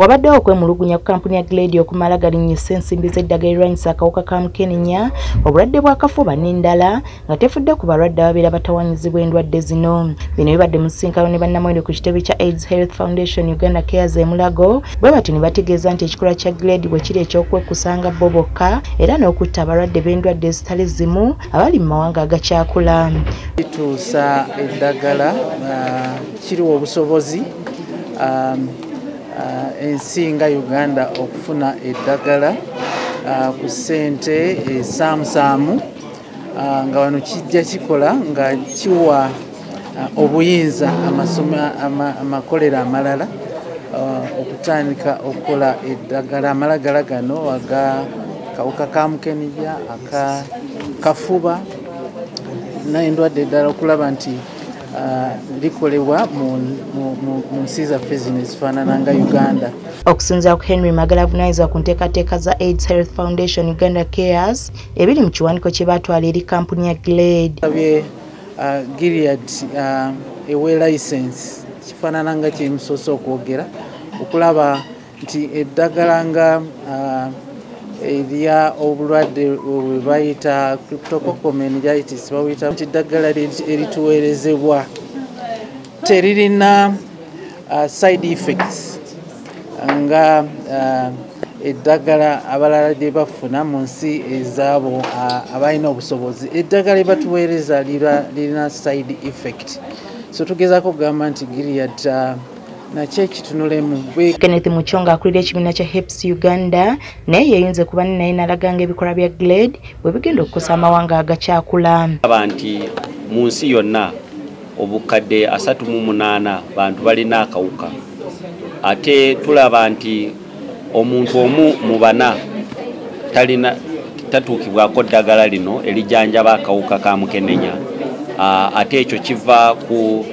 wabaddewo okwemulugunya ku kampuni ya gledi okumala galinnyisa ensimbi z'eddagala erwanyisa akawuka ka mukenenya obulwadde bw'akafuba n'endala nga tefudde ku balwadde ababeera batawanyizibwa endwadde zino. Bino bibadde mu nsisinkano ne bannamawulire ku kitebe kya aids health foundation uganda cares emulago bwe bati ne bategeeza nti ekikolwa kya gledi bwe kiri eky'okwekusanga bo bokka era n'okutta abalwadde b'endwadde ezitali zimu abali mu mawanga agakyakula kituusa eddagala uh, kiriwa obusobozi um, ensi nga uganda okufuna eddagala uh, ku ssente esaamusaamu nga wano kijja kikola nga kiwa obuyinza amakolero amalala okutandika okukola eddagala. Amalagala gano aga kawuka ka mukenija akakafuba n'endwadde eddala okulaba nti likolebwa mu nsi zaffe zino ezifaanana nga uganda. Okusinziira ku henry magala avunaanyizibwa ku nteekateeka za aids health foundation uganda cares ebiri mu kiwandiiko kye baatwala eri kampuni ya glade. Abye giliad ewe license kifaanana nga kyemusoose okwogera okulaba nti eddagala nga erya obulwadde bwe bayita cryptococcal meningitis bawita nti eddagala erituweerezebwa teririna side effects nga eddagala abalala lye bafuna mu nsi ezaabo abalina obusobozi. Eddagala lye batuweereza lirina side effect. So tugezaako okugamba nti giliad nakyo ekitunulemu kenneth mucyo ng'akulira ekibiina kya heps uganda naye yeeyunze kuba ne naye nalaganga ebikolwa bya glade bwe bigenda okukosa amawanga agakyakula aba nti mu nsi yonna obukadde asatu mu munaana bantu balina akawuka. Ate tulaba nti omuntu omu mu bana talina tatuukibwako ddagala lino erijanjaba akawuka ka mukenenya. Ate ekyo kiva ku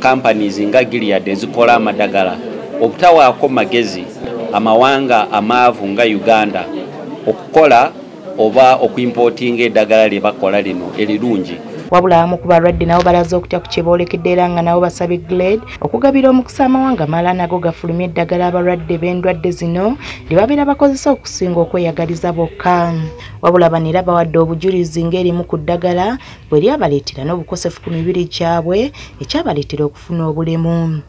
companies nga giliad ezikola amadagala. Obutawaako magezi amawanga amaavu nga uganda. Okukola oba okuimpotinga eddagala lye bakola lino erirungi wabula abamu ku balwadde nabo balaze okutya ku kyeboolekedde era nga nabo basabye glade okugabira omukisa amawanga mala nago gafulumya eddagala abalwadde b'endwadde zino lye babeera bakozesa okusinga okweyagaliza bokka. Wabula bano era bawadde obujulizi ng'erimu ku ddagala bwe lyabaleetera n'obukosefu ku mibiri gyabwe ekyabaleetera okufuna obulemu.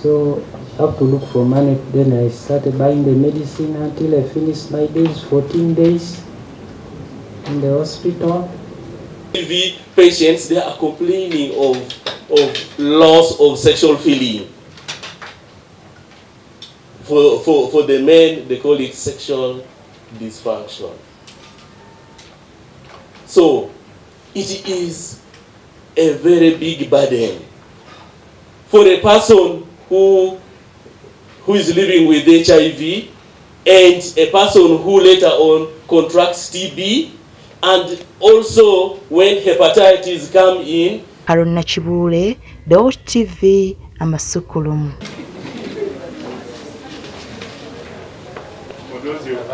So I have to look for money. Then I started buying the medicine until I finished my days, 14 days in the hospital. HIV patients, they are complaining of, of loss of sexual feeling. For, for, for the men, they call it sexual dysfunction. So, it is a very big burden for a person who who is living with HIV and a person who later on contracts TB and also when hepatitis come in. Aruna Chibule, Dot TV, Amasukulumu.